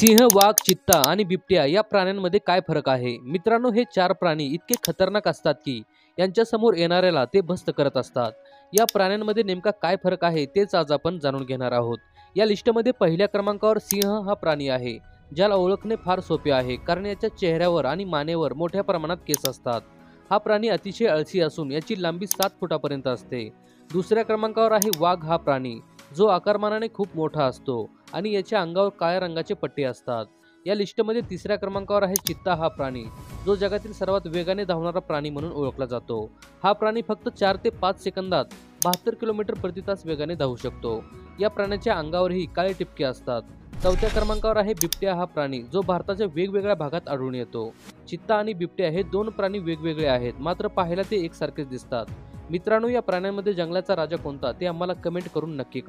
सिंह वाघ चित्ता आणि बिबट्या या प्राण्यांमध्ये काय फरक आहे? मित्रांनो हे चार प्राणी इतके खतरनाक असतात की यांच्यासमोर येणाऱ्याला ते भस्त करत असतात. या प्राण्यांमध्ये नेमका काय फरक आहे तेच आज आपण जाणून घेणार आहोत. या लिस्टमध्ये पहिल्या क्रमांकावर सिंह हा प्राणी आहे ज्याला ओळखणे फार सोपे आहे कारण याच्या चेहऱ्यावर आणि मानेवर मोठ्या प्रमाणात केस असतात. हा प्राणी अतिशय अळसी असून याची लांबी सात फुटापर्यंत असते. दुसऱ्या क्रमांकावर आहे वाघ हा प्राणी. जो आकारमानाने खूप मोठा असतो आणि याच्या अंगावर काळ्या रंगाचे पट्टे असतात. या लिस्टमध्ये तिसऱ्या क्रमांकावर आहे चित्ता हा प्राणी जो जगातील सर्वात वेगाने धावणारा प्राणी म्हणून ओळखला जातो. हा प्राणी फक्त चार ते पाच सेकंदात बहात्तर किलोमीटर प्रति तास वेगाने धावू शकतो. या प्राण्याच्या अंगावरही काळे टिपके असतात. चौथ्या क्रमांकावर आहे बिबट्या हा प्राणी जो भारताच्या वेगवेगळ्या भागात आढळून येतो. चित्ता आणि बिबट्या हे दोन प्राणी वेगवेगळे आहेत मात्र पाहायला ते एकसारखेच दिसतात. मित्रांनो या प्राण्यांमध्ये जंगलाचा राजा कोणता ते आम्हाला कमेंट करून नक्की कळा